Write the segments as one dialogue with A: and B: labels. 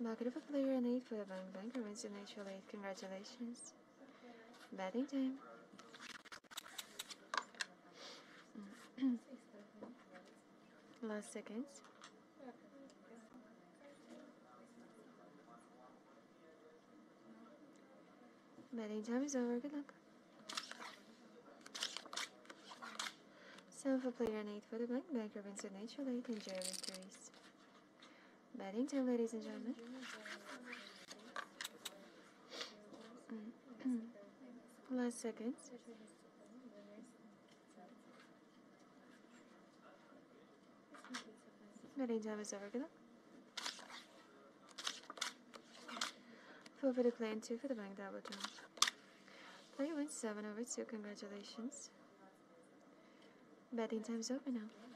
A: Bucket of a player and 8 for the bank. Banker wins the natural 8. Congratulations. Batting time. Last seconds. Betting time is over. Good luck. Seven for player and eight for the blank. Banker wins with nature late. Enjoy your victories. Betting time, ladies and gentlemen. Mm-hmm. Last seconds. Betting time is over. Good luck. Four for the play and two for the bank double turn. Player wins seven over two. Congratulations. Betting time's over now.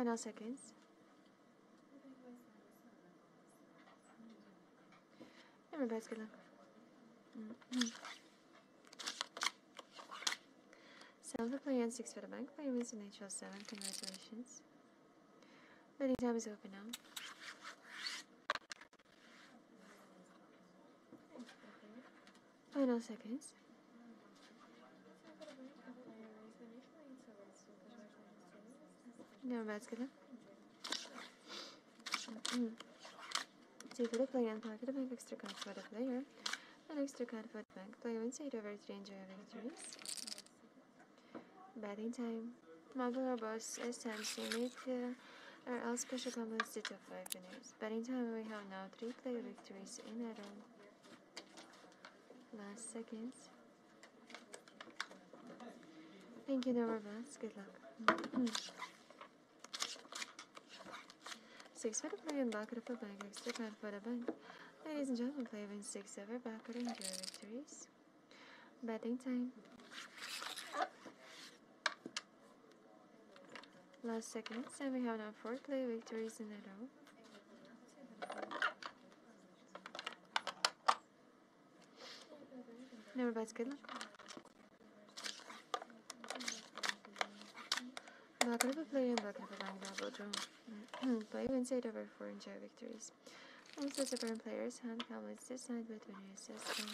A: Final seconds. Everybody's good luck. Mm-hmm. Seven for player and six for the bank. Player wins an HL seven. Congratulations. Betting time is open now. Final seconds. Good. Mm-hmm. Two for the player and pocket a bank extra card for the player. An extra card for the bank. Player wins 8 over 3 enjoy victories. Batting time. Marvel or boss is times to make uh, or else special combos to top 5 winners. Batting time we have now 3 player victories in a row. Last seconds. Thank you, Boss. Good luck. Six for the play and back of the bank, extra card for the bank. Ladies and gentlemen, play wins six over back of enjoy victories. Betting time. Last seconds, and we have now four play victories in a row. Never bets good luck. A player hmm, and back of a bank double draw. Play 8 over 4 enjoy victories. Also, the players hand comments this side between your system.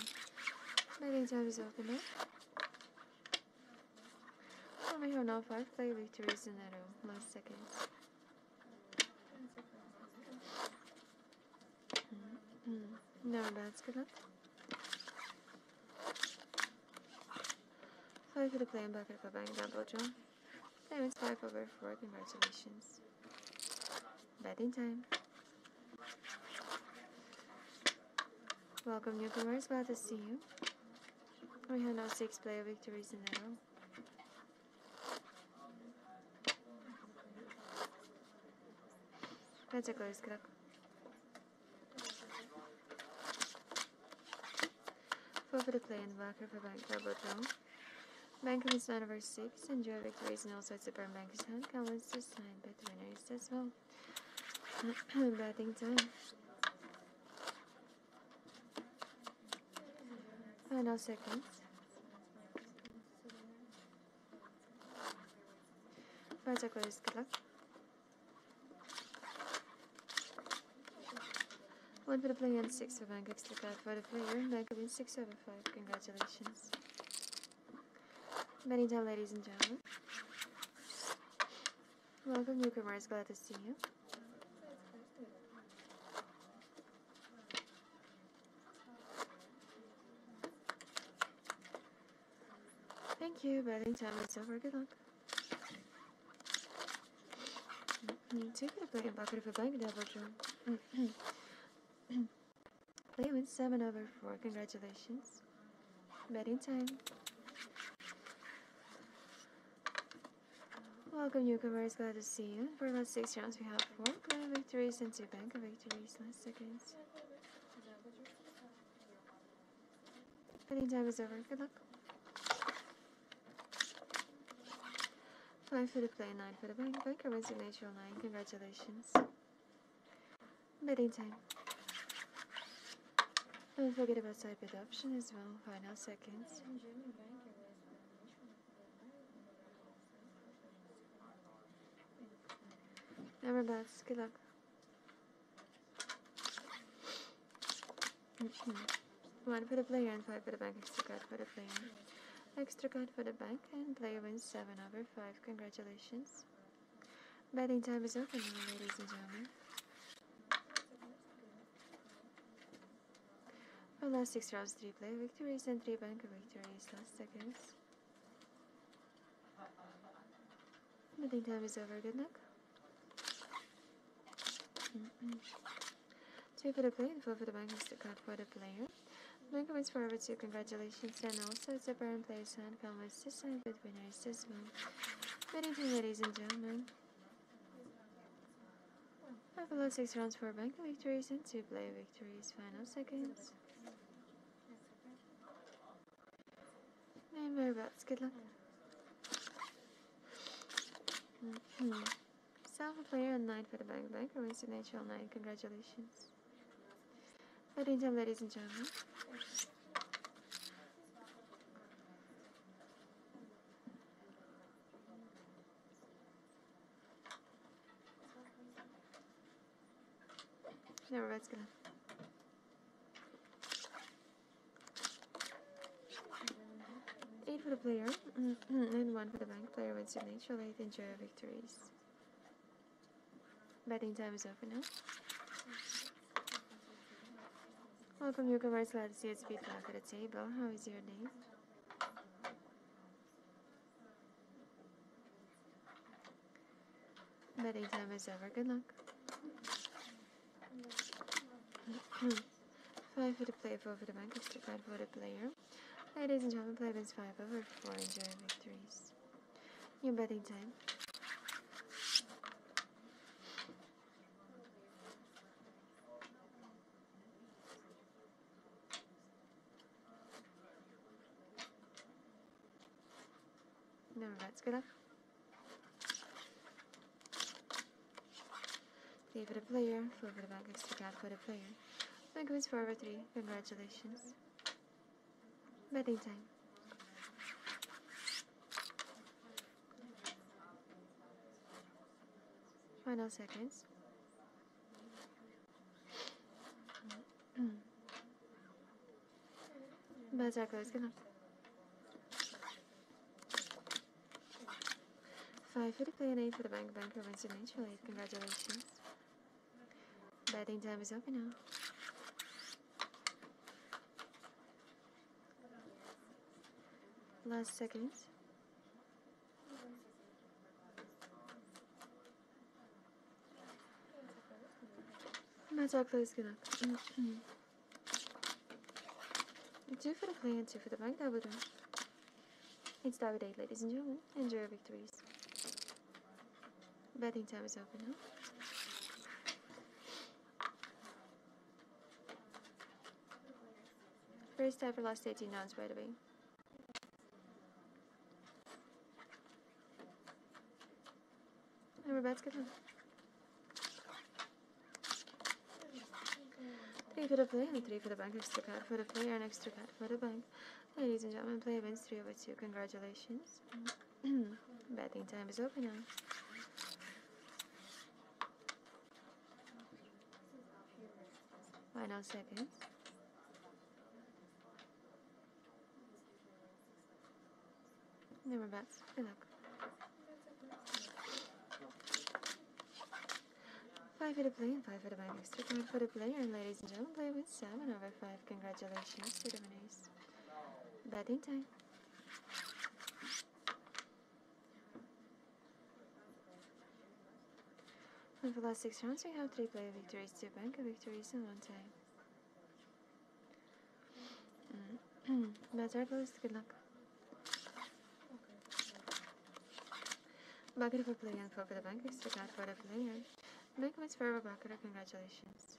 A: Betting time is open. And we have now 5 play victories in a row. Last seconds. Hmm, hmm. No bad good luck. Five for the play and back of a bank double draw. Was 5 over 4. Congratulations. Betting time. Welcome newcomers. Glad to see you. We have now 6 player victories in a row. A crack. Four for the play and of a bank double draw. Bank is 9 over 6. Enjoy victories and also super bank is hand. Comments to sign bet winners as well. Betting time. Final seconds. Buzzer closed. Good luck. One for the player and six for bank extra card for the player. Bank wins six over five. Congratulations. Time, ladies and gentlemen. Welcome, newcomers. Glad to see you. Thank you. Betting time is over. Good luck. Take it a play bucket of a bank double draw. Play with 7 over 4. Congratulations. Betting time. Welcome newcomers, glad to see you. For the last six rounds we have four player victories and two bank victories. Last seconds. Betting time is over. Good luck. Five for the play, nine for the bank. Banker wins a natural nine. Congratulations. Betting time. Don't forget about side bet option as well. Final seconds. Number bets. Good luck. One for the player and five for the bank. Extra card for the player. Extra card for the bank and player wins seven over five. Congratulations. Betting time is open now, ladies and gentlemen. For last six rounds, three player victories and three bank victories. Last seconds. Betting time is over. Good luck. Two for the player and four for the bank the card for the player. Bank wins forever two. Congratulations. And also it's a burn player's hand. Come with this with winners this one. Betting time, ladies and gentlemen. Below six rounds for bank victories and two player victories. Final seconds. And whereabouts? Good luck. Mm-hmm. Self a player and nine for the bank bank wins the natural nine. Congratulations. Betting time, ladies and gentlemen. Never red's gonna. Eight for the player, and one for the bank. Player wins the natural eight. Enjoy your victories. Betting time is over now. Welcome newcomers, glad to see you speak back at the table. How is your day? Betting time is over. Good luck. five for the play, four for the bank, extra card for the player. Ladies and gentlemen, play wins five over four. Enjoy victories. Your betting time. Good luck. Three for the player, for the bank, extra card for the player. Wins four over three. Congratulations. Betting time. Final seconds. Are closed. Good luck. Five for the play and eight for the bank. Banker wins an inch eight. Congratulations. Betting time is open now. Last seconds. Bets are closed. Good. Two for the play and two for the bank. Double draw. Uh, it's David 8, ladies and gentlemen. Enjoy your victories. Betting time is open now. First time for last 18 rounds, by the way. And we're about to. Three for the play and three for the bank. Extra card for the player and extra card for the bank. Ladies and gentlemen, play wins three over two. Congratulations. Betting time is open now. Final seconds. Never bets. Good luck. Five for the play and five for the bank. Extra card for the player. And ladies and gentlemen, play with seven over five. Congratulations to the winners. Betting time. And for the last six rounds, we have three player victories, two bank victories, and one time. Mm. Bets are. Good luck. Bucket for player and four for the bank. Extra card for the player. Bank wins forever bucket. Congratulations.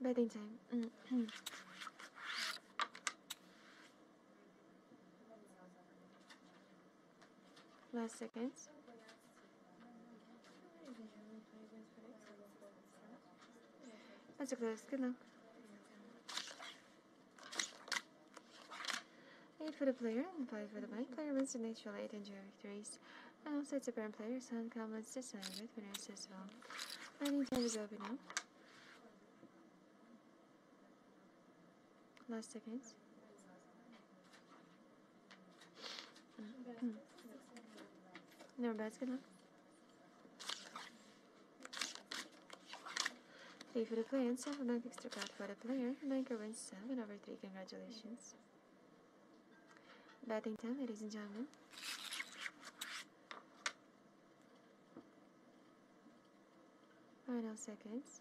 A: Betting time. Last seconds. That's a. Good luck. Eight for the player and five for the bank. Player wins the natural eight enjoy victories. And also it's a player's hand comments to sign with winners as well. Landing time is open now. Last seconds. Mm. No bets, good luck. Three for the player and seven bank extra card for the player. Banker wins seven over three. Congratulations. Batting time, ladies and gentlemen. Final seconds.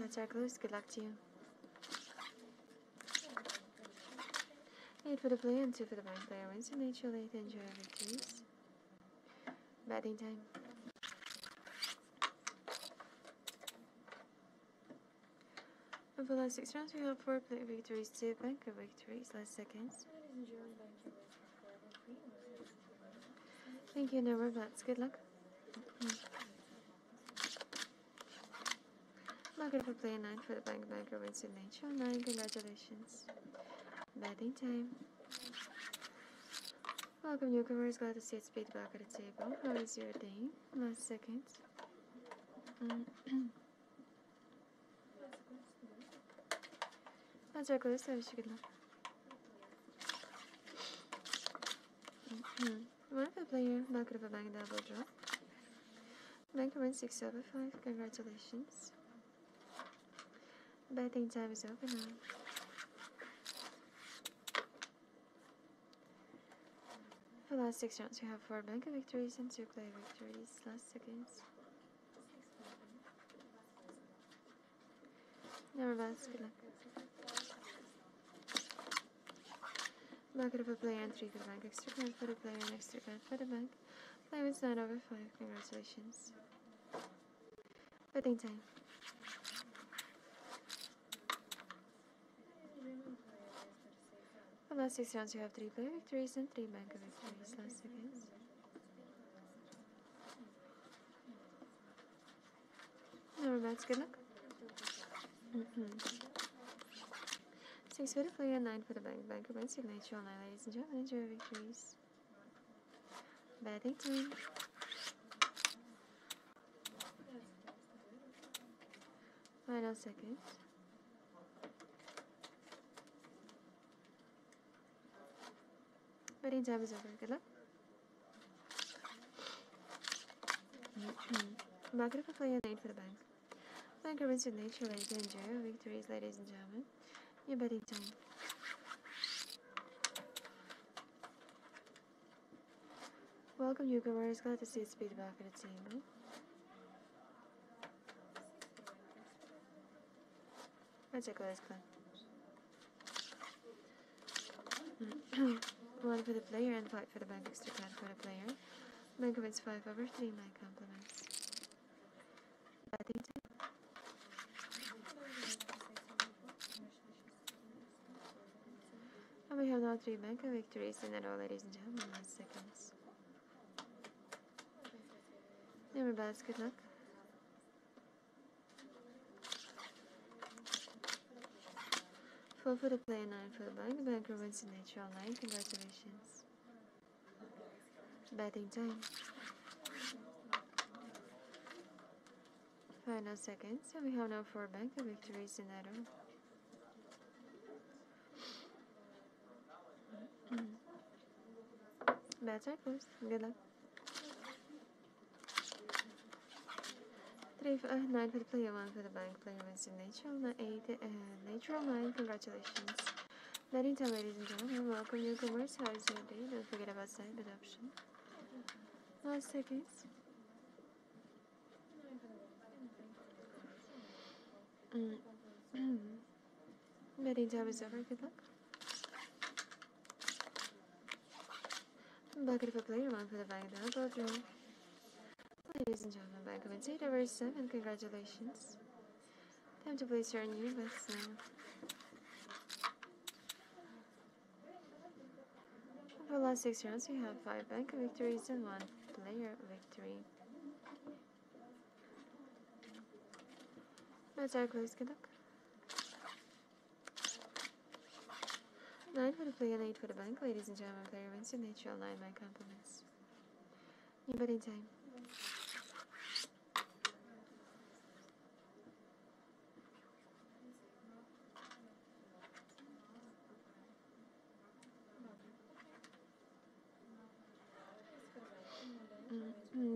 A: That's our close. Good luck to you. Eight for the player and two for the blind player wins. And nature late enjoy your victories. Batting time. For the last six rounds, we have four play victories, two banker victories. Last seconds. Thank you, Nora Bats. Good luck. Market for play nine for the bank banker wins in nature nine. Congratulations. Batting time. Welcome newcomers, glad to see you speed back at the table. How is your day? Last seconds. That's our close, mm-hmm. I wish you good luck. One for the player, back of a bank double draw. 6 over 5, congratulations. Betting time is over now. For the last six rounds, we have four banker victories and two play victories. Last seconds. Never mind, good luck. Bucket of a player and three for the bank, extra card for the player and extra card for the bank. Play wins 9 over 5, congratulations. Betting time. The last six rounds, you have three player victories and three banker victories. Last seconds. Never bets, good luck. Six for the player, nine for the bank. Banker wins signature online, ladies and gentlemen. Enjoy your victories. Betting time. Final seconds. Very Java Java كده play a night hmm. for the bank. Bank remains in nature and gentlemen. victories, ladies and gentlemen. You betting time. Welcome, newcomers. Glad to see Speed back at the table. Let's check this plan. 1 for the player and 5 for the bank extra card for the player. Bank commits 5 over 3, my compliments. And we have now 3 bank victories in a row, ladies and gentlemen, in seconds. Never bad, good luck. For the play, nine for the bank. Banker wins in nature online. Congratulations. Betting time. Final seconds, and we have now four bank victories in a row. Bets are closed. Good luck. For, uh, nine for the player, one for the bank. Player wins in natural, na- eight, uh, natural nine. Congratulations. Betting time, ladies and gentlemen. Welcome newcomers. How is your day? Don't forget about side bet option. Last seconds. Mm. Betting time is over. Good luck. Bucket for player, one for the bank. Double draw. Ladies and gentlemen, bank of eight over seven. Congratulations. Time to place your new now. For the last six rounds, you have five bank victories and one player victory. That's our close. Good luck. Nine for the play and eight for the bank, ladies and gentlemen. Player wins in natural nine. My compliments. New betting time.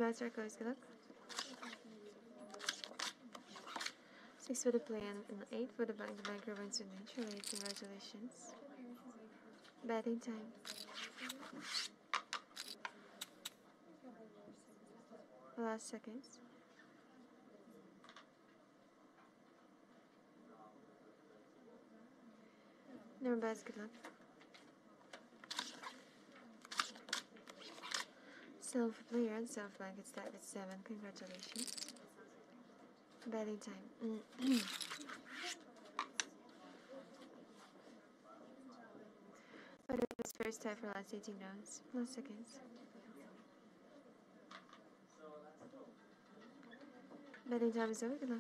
A: Goes good luck. Six for the play and eight for the bank. The banker wins in. Eight, congratulations. Betting time. Last seconds. Number best, good luck. Self player and self blanket stack at seven. Congratulations. Betting time. it was first time for last 18 rounds. Last seconds. Betting time is over. Good luck.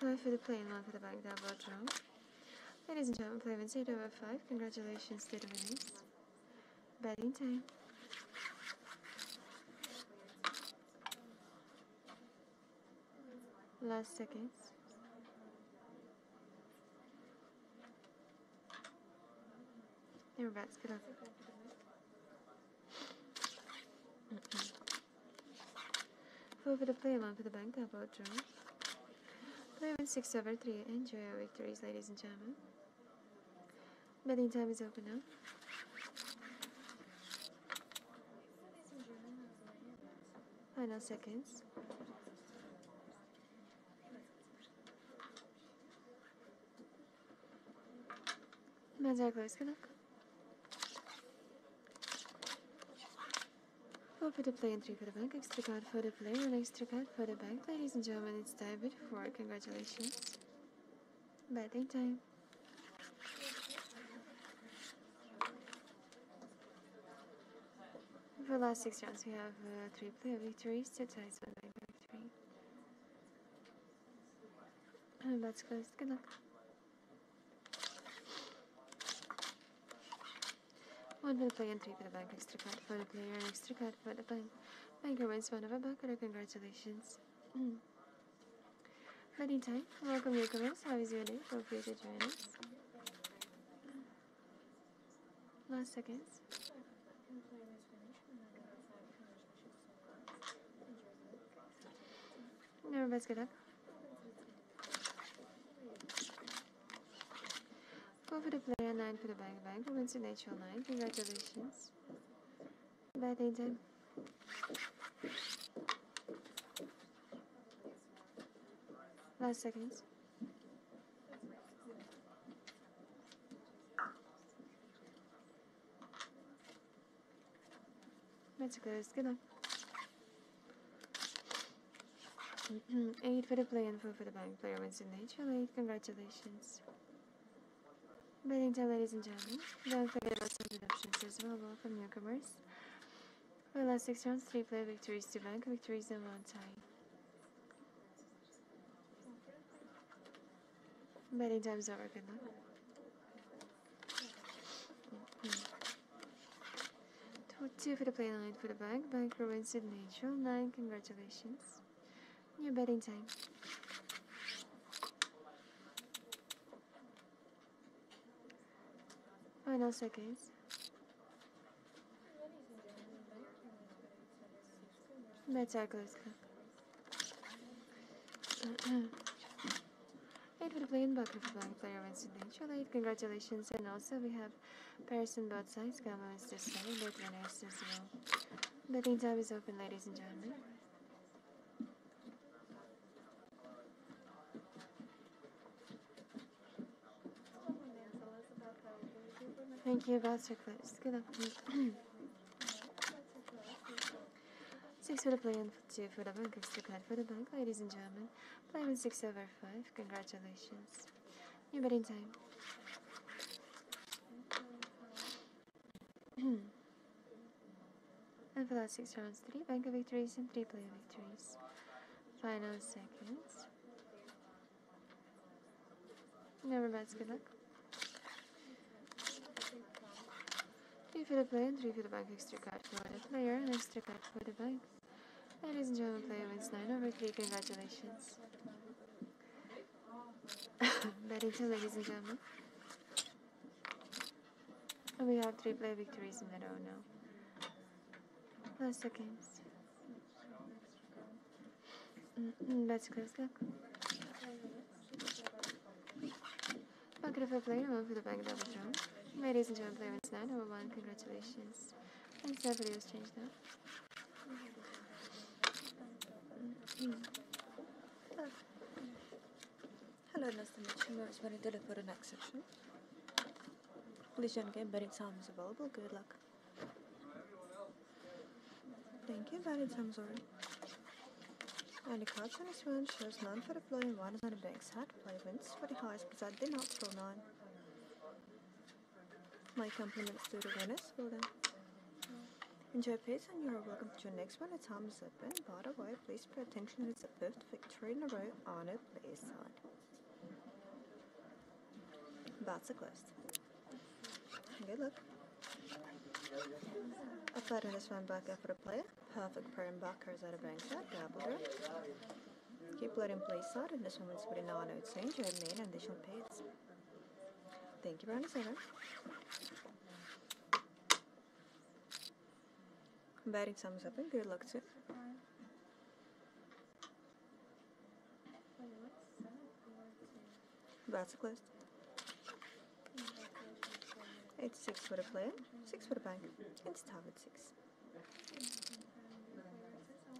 A: Five for the play and one for the bank double draw. Ladies and gentlemen, play wins 8 over 5. Congratulations to the winners. Betting time. Last seconds. Never bats, good luck. Mm-mm. Four for the play one for the bank double draw. Play wins 6 over 3. Enjoy your victories, ladies and gentlemen. Betting time is open now. Final seconds. Men's are close. Good luck. Four for the play and three for the bank. Extra card for the play, and extra card for the bank. Ladies and gentlemen, it's time with four. Congratulations. Betting time. The last six rounds, we have uh, three player victories, two ties, one bank victory. And that's closed. Good luck. One for the play and three for the bank. Extra card for the player and extra card for the bank. Banker wins one of a bucket. Congratulations. Mm. Betting time. Welcome newcomers. How is your day? Feel free to join us. Last seconds. hemen fezgeden. Go for the player, 9 for the bank bank. Who wins the natural 9? Congratulations. Betting time. Last seconds. Let's go, let's get on. Mm-hmm. 8 for the play and 4 for the bank. Player wins in nature 8. Congratulations. Betting time, ladies and gentlemen. Don't forget about some deductions as well from newcomers. For the last 6 rounds, 3 play victories to bank, victories in one tie. Betting time's over. Good luck. Mm-hmm. Two for the play, nine for the bank. Bank ruins in nature. Nine, congratulations. New betting time. Final seconds. Bets are close. Eight uh-huh. for the play and bucket for blank player wins eight. Congratulations. And also we have pairs on both sides. Gamma is this side. Both winners as well. Betting time is open, ladies and gentlemen. Thank you, afternoon. Six for the play and two for the bank. Extra card for the bank, ladies and gentlemen. Play six over five. Congratulations. New betting time. and for the last six rounds, three bank victories and three play victories. Final seconds. Never bets, good luck. Three for the play and three for the bank. Extra card for the player and extra card for the bank. Ladies and gentlemen, player wins 9 over 3. Congratulations. Betting to ladies and gentlemen. We have 3 play victories in a row now. Last seconds. Mm-hmm. That's close luck. Bucket of a player, one for the bank double draw. Ladies and gentlemen, player wins 9 over 1. Congratulations. And several was changed now.
B: Hello, nice to meet you. It's very good for the next section. Please join game. Betting time is available. Good luck. Thank you. Time is already. And the cards on this one shows none for the play and one is on the bank side. Play wins for the highest because I did not throw nine. My compliments to the winners. Well done. Enjoy peace and you are welcome to your next one. The time is open. By the way, please pay attention. It's the fifth victory in a row on a play side. Bats are closed. Good luck. A on this one back up for the player. Perfect pair and backers at a bank side. Double draw. Keep letting play side and this one wins a 9 out change. You have made an additional pays. Thank you, is over. Batting thumbs up and good luck to are closed. It's six for the player, six for the bank. It's time at six.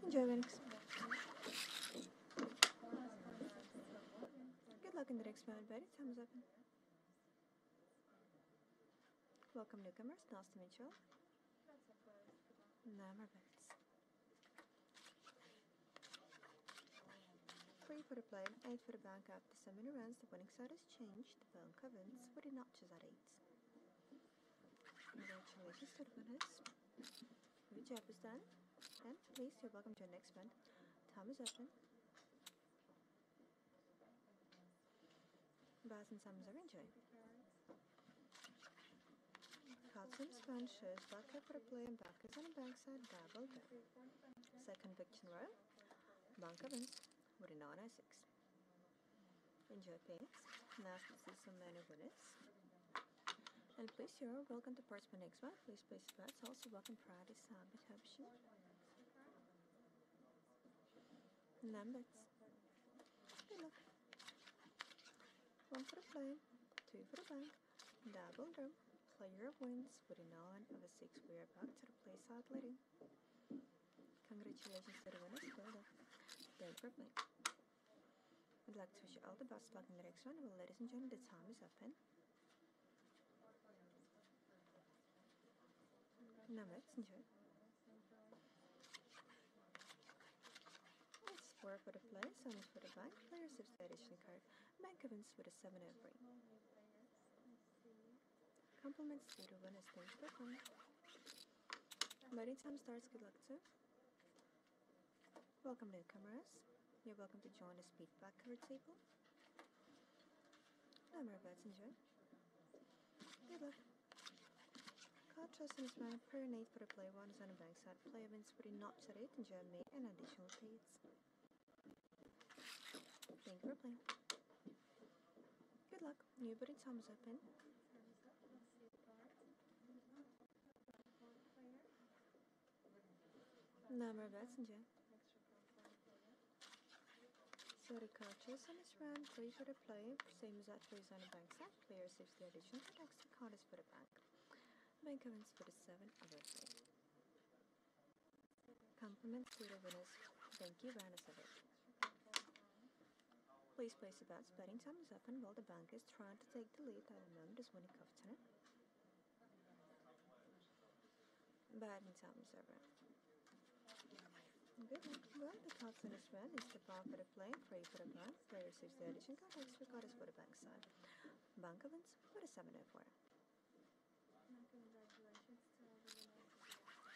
B: Enjoy winnings. Good luck in the next round, Betty. Thumbs up. Welcome newcomers. Nice to meet you. all. Number bets. Three for the play, eight for the bank after so many rounds. The winning side has changed. The bank wins with the notches at eight. Congratulations to the winners. Good job is done. And please, you're welcome to your next round. Time is open. Bars and Summers are enjoying. Carlson span shows back up for a play and backers on the backside double go. Second victory in row. Banka wins with a 906. Enjoy paints. Nice to see so many winners. And please, you're welcome to participate next one. Please place bets. Also, welcome Friday Sabbath option. Numbers. Luck. One for the play, two for the bank, double draw. Player wins with a nine of a six. We are back to the play side leading. Congratulations to the winners. Well done. Thank you for playing. I'd like to wish you all the best luck in the next one. Well, ladies and gentlemen, the time is open. Now let's enjoy. It's four for the play, seven for the bank. Player sips the addition card. Bank events with a seven over. Compliments to the winners. Thanks for playing. Betting time starts. Good luck too. Welcome newcomers. You're welcome to join the speed back card table. Of bets enjoy. Good luck. Card trust in this round per eight for the play. One is on the bank side. Play events with a notch at it. Enjoy me and additional pays. Thank you for playing. Good luck. New betting time is Number of bets enjoy. So the card choice on this round, three for the play, same as three is on the bank side. Player saves the addition card, extra card is for the bank. Bank events for the seven other play. Compliments to the winners. Thank you, is over. Please place your bets. Betting time is open while the bank is trying to take the lead at the moment is winning cup tonight. Betting time is over. Good. Well, the in this round is the bar for the play, three for the bank, player saves the addition extra card is for the bank side. Bank events for the 704.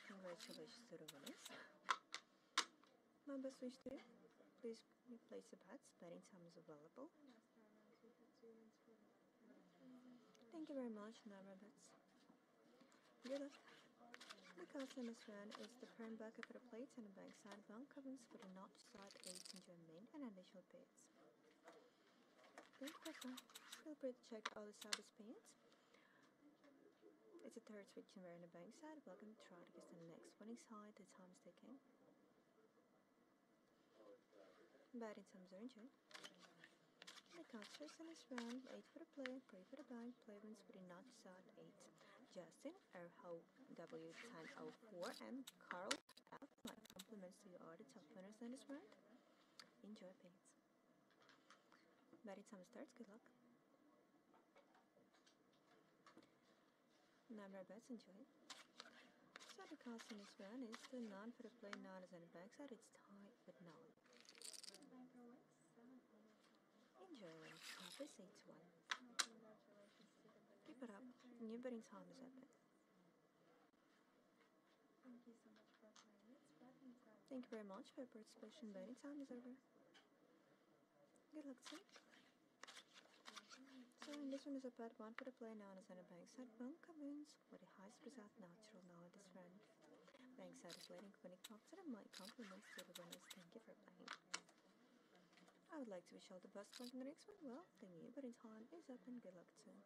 B: Congratulations to the winners. Wish to you. Please place your bets. Betting time is available. Thank you very much, number bets. Good luck. The in this round is the prime bucket for the plates and the backside blank covers for the notch side 8 into main and additional. Thank you for. Feel free to check all the service payments. It's a third switch and on the bank side. Welcome to try to guess the next winning side. The time is ticking. Batting times are enjoyed. The concerts in this round 8 for the play, 3 for the bank, play wins for the notch side 8. Justin, Erho W1004, and Carl F. My compliments to you are the top winners in this round. Enjoy paints. Batting time starts. Good luck. Number of bets enjoy. So the cost in this round is the 9 for the play, 9 is on the backside. It's tied with 9. Enjoy. Happy 6 1. Keep it up. Betting time is open. Thank you very much for your participation. Betting time is over. Good luck, sir. So in this one is a bet one for the play known as a bank side bunker wins with the highest result natural now this round. Bank side is leading winning box and my compliments to the winners. Thank you for playing. I would like to wish all the best luck in the next one. Well, the new betting time is up and good luck too.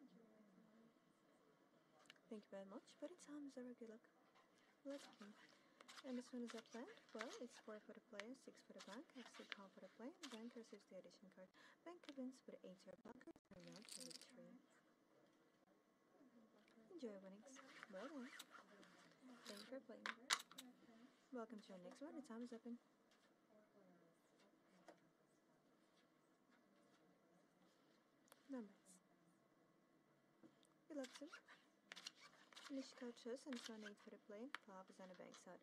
B: Thank you very much. Time is over. Good luck. Let's begin. And this one is up land. Well, it's 4 for the player, 6 for the bank, extra call for the play, bank receives the addition card. Bank wins with 8 zero bunkers and now to 3. Enjoy winnings. Well done. Thank you for playing. Welcome to our next one. The time is open. Numbers. Good luck, sir. Finish coaches and it's 1 8 for the play. 5 is on the bank side.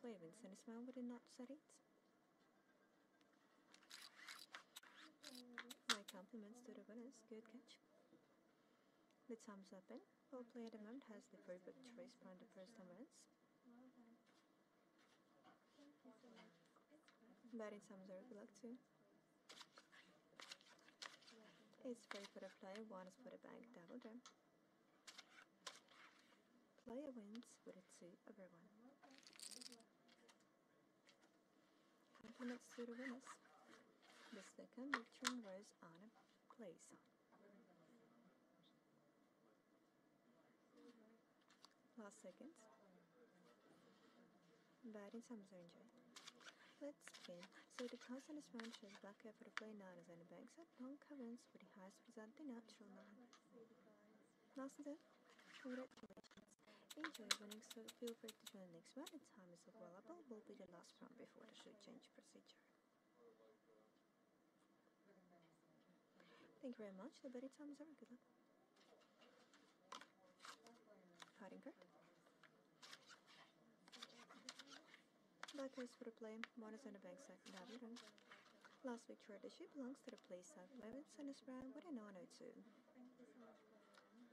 B: Play wins and it's man with a not settings. My compliments to the winners. Good catch. The time's up in. All play at the moment has the free victories from the first wins. Batting times are good luck too. It's free for the play, one is for the bank, double jump. Player wins with a two over one. Compliments to the winners. The second victory was on a play side. Last seconds. Batting are enjoyed. Let's spin. So the constant is shows back up for the play nine is on the bank side. Long currents with the highest the natural nine. Last and Congratulations. Enjoy winning, so feel free to join the next round. The time is available. Will be the last round before the shoot change procedure. Thank you very much. The betting time is over. Good luck. Hiding card. Black is for the play. One is on the bank side. Double. Last victory the ship belongs to the play side. Levins and his round with a 902.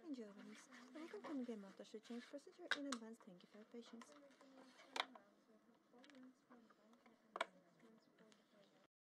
B: Enjoy winnings. And we can come game after should change procedure in advance. Thank you for your patience.